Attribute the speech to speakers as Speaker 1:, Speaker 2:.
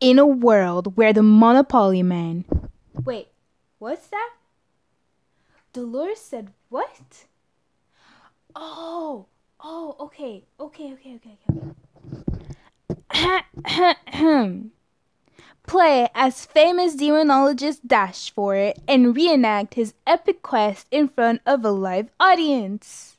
Speaker 1: in a world where the Monopoly Man. Wait, what's that? Dolores said what? Oh, oh, okay, okay, okay, okay, okay. Play as famous demonologist Dash for it and reenact his epic quest in front of a live audience.